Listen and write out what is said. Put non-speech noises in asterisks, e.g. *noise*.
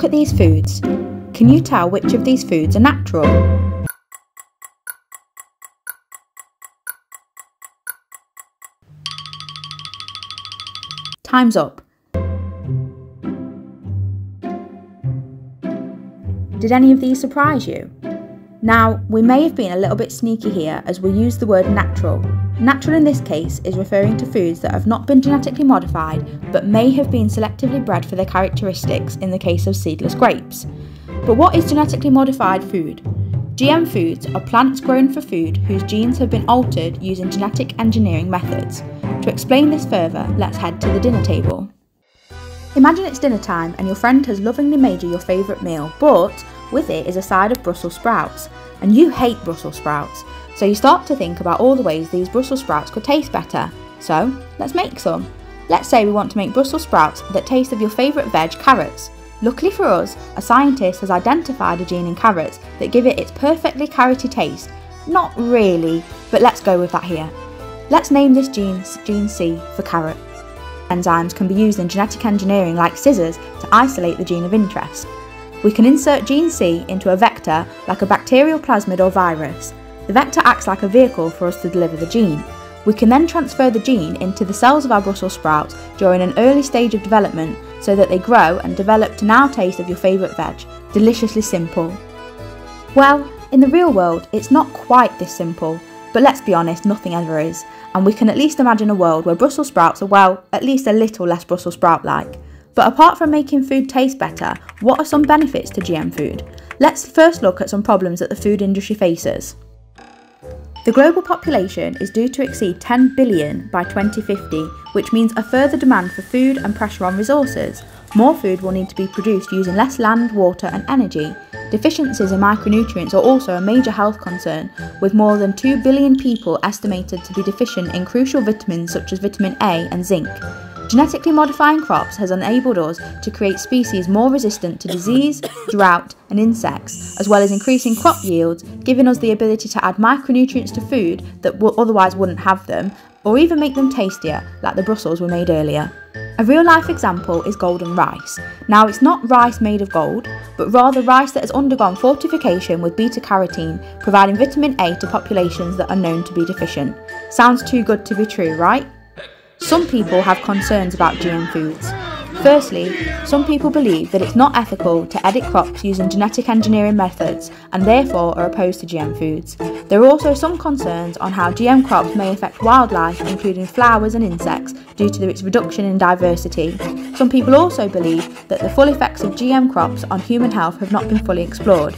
Look at these foods. Can you tell which of these foods are natural? Time's up. Did any of these surprise you? Now, we may have been a little bit sneaky here as we use the word natural. Natural in this case is referring to foods that have not been genetically modified but may have been selectively bred for their characteristics in the case of seedless grapes. But what is genetically modified food? GM foods are plants grown for food whose genes have been altered using genetic engineering methods. To explain this further, let's head to the dinner table. Imagine it's dinner time and your friend has lovingly made you your favourite meal, but with it is a side of Brussels sprouts. And you hate Brussels sprouts, so you start to think about all the ways these Brussels sprouts could taste better. So, let's make some. Let's say we want to make Brussels sprouts that taste of your favourite veg, carrots. Luckily for us, a scientist has identified a gene in carrots that give it its perfectly carroty taste. Not really, but let's go with that here. Let's name this gene gene C for carrot enzymes can be used in genetic engineering like scissors to isolate the gene of interest. We can insert gene C into a vector like a bacterial plasmid or virus. The vector acts like a vehicle for us to deliver the gene. We can then transfer the gene into the cells of our Brussels sprouts during an early stage of development so that they grow and develop to now taste of your favourite veg. Deliciously simple. Well, in the real world, it's not quite this simple, but let's be honest, nothing ever is and we can at least imagine a world where Brussels sprouts are, well, at least a little less Brussels sprout like. But apart from making food taste better, what are some benefits to GM food? Let's first look at some problems that the food industry faces. The global population is due to exceed 10 billion by 2050, which means a further demand for food and pressure on resources. More food will need to be produced using less land, water, and energy, Deficiencies in micronutrients are also a major health concern, with more than 2 billion people estimated to be deficient in crucial vitamins such as vitamin A and zinc. Genetically modifying crops has enabled us to create species more resistant to disease, *coughs* drought, and insects, as well as increasing crop yields, giving us the ability to add micronutrients to food that otherwise wouldn't have them, or even make them tastier, like the Brussels we made earlier. A real life example is golden rice. Now, it's not rice made of gold, but rather rice that has undergone fortification with beta carotene, providing vitamin A to populations that are known to be deficient. Sounds too good to be true, right? Some people have concerns about GM foods. Firstly, some people believe that it's not ethical to edit crops using genetic engineering methods and therefore are opposed to GM foods. There are also some concerns on how GM crops may affect wildlife, including flowers and insects, due to its reduction in diversity. Some people also believe that the full effects of GM crops on human health have not been fully explored.